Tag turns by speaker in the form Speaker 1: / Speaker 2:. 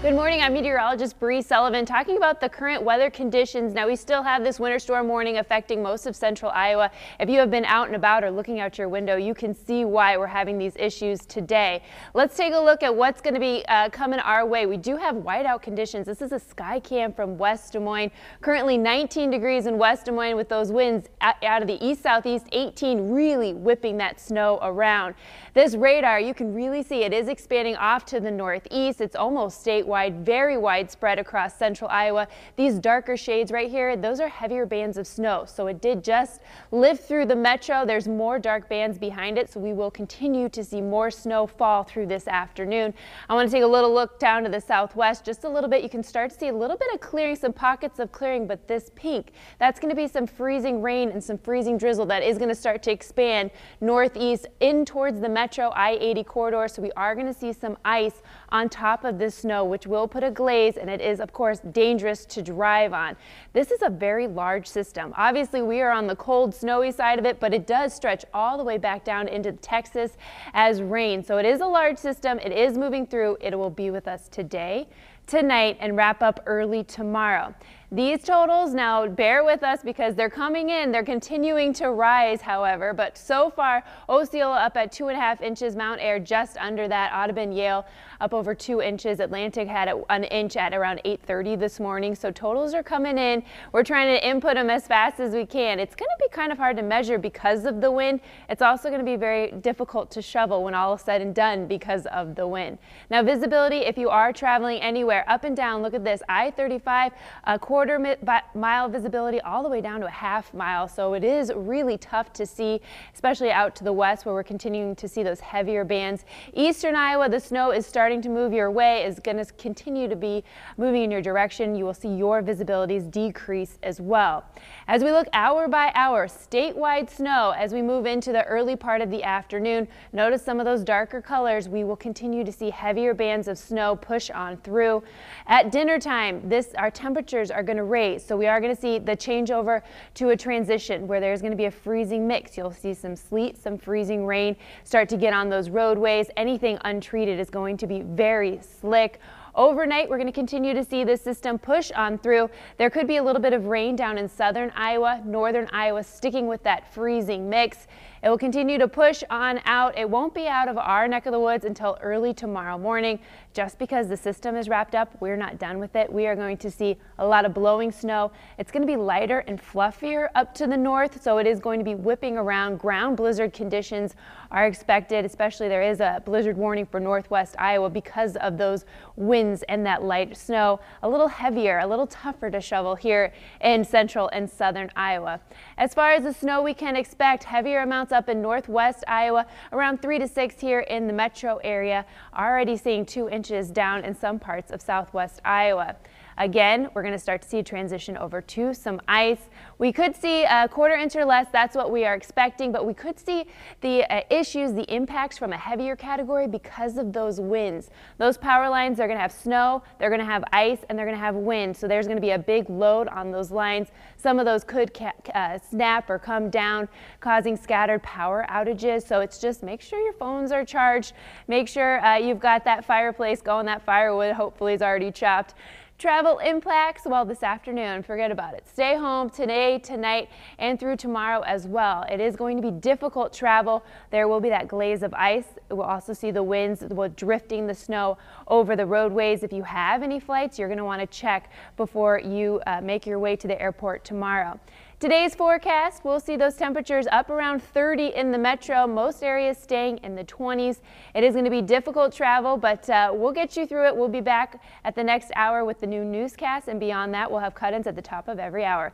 Speaker 1: Good morning. I'm meteorologist Bree Sullivan talking about the current weather conditions. Now, we still have this winter storm warning affecting most of central Iowa. If you have been out and about or looking out your window, you can see why we're having these issues today. Let's take a look at what's going to be uh, coming our way. We do have whiteout conditions. This is a sky cam from West Des Moines. Currently 19 degrees in West Des Moines with those winds out of the east southeast, 18 really whipping that snow around. This radar, you can really see it is expanding off to the northeast. It's almost state statewide, very widespread across central Iowa. These darker shades right here, those are heavier bands of snow. So it did just lift through the metro. There's more dark bands behind it, so we will continue to see more snow fall through this afternoon. I want to take a little look down to the southwest just a little bit. You can start to see a little bit of clearing, some pockets of clearing, but this pink, that's going to be some freezing rain and some freezing drizzle that is going to start to expand northeast in towards the metro I-80 corridor. So we are going to see some ice on top of this snow, which will put a glaze and it is of course dangerous to drive on. This is a very large system. Obviously we are on the cold snowy side of it, but it does stretch all the way back down into Texas as rain. So it is a large system. It is moving through. It will be with us today, tonight, and wrap up early tomorrow. These totals now bear with us because they're coming in. They're continuing to rise, however, but so far Osceola up at two and a half inches, Mount Ayr just under that, Audubon Yale up over two inches. Atlantic had an inch at around 8.30 this morning, so totals are coming in. We're trying to input them as fast as we can. It's going to be kind of hard to measure because of the wind. It's also going to be very difficult to shovel when all is said and done because of the wind. Now visibility, if you are traveling anywhere up and down, look at this, I-35, a quarter quarter mile visibility all the way down to a half mile. So it is really tough to see, especially out to the west where we're continuing to see those heavier bands. Eastern Iowa, the snow is starting to move your way, is going to continue to be moving in your direction. You will see your visibilities decrease as well. As we look hour by hour, statewide snow as we move into the early part of the afternoon. Notice some of those darker colors. We will continue to see heavier bands of snow push on through. At dinner time, this our temperatures are going to raise. So we are going to see the changeover to a transition where there's going to be a freezing mix. You'll see some sleet, some freezing rain start to get on those roadways. Anything untreated is going to be very slick. Overnight, we're going to continue to see this system push on through. There could be a little bit of rain down in southern Iowa, northern Iowa, sticking with that freezing mix. It will continue to push on out. It won't be out of our neck of the woods until early tomorrow morning. Just because the system is wrapped up, we're not done with it. We are going to see a lot of blowing snow. It's going to be lighter and fluffier up to the north, so it is going to be whipping around. Ground blizzard conditions are expected, especially there is a blizzard warning for northwest Iowa because of those winds winds and that light snow a little heavier, a little tougher to shovel here in central and southern Iowa. As far as the snow we can expect, heavier amounts up in northwest Iowa, around three to six here in the metro area, already seeing two inches down in some parts of southwest Iowa. Again, we're going to start to see a transition over to some ice. We could see a quarter inch or less. That's what we are expecting, but we could see the uh, issues, the impacts from a heavier category because of those winds. Those power lines are going to have snow, they're going to have ice, and they're going to have wind. So there's going to be a big load on those lines. Some of those could uh, snap or come down, causing scattered power outages. So it's just make sure your phones are charged. Make sure uh, you've got that fireplace going. That firewood hopefully is already chopped. Travel impacts, well, this afternoon, forget about it. Stay home today, tonight, and through tomorrow as well. It is going to be difficult travel. There will be that glaze of ice. We'll also see the winds will drifting the snow over the roadways. If you have any flights, you're going to want to check before you uh, make your way to the airport tomorrow. Today's forecast, we'll see those temperatures up around 30 in the metro, most areas staying in the 20s. It is going to be difficult travel, but uh, we'll get you through it. We'll be back at the next hour with the new newscast, and beyond that, we'll have cut-ins at the top of every hour.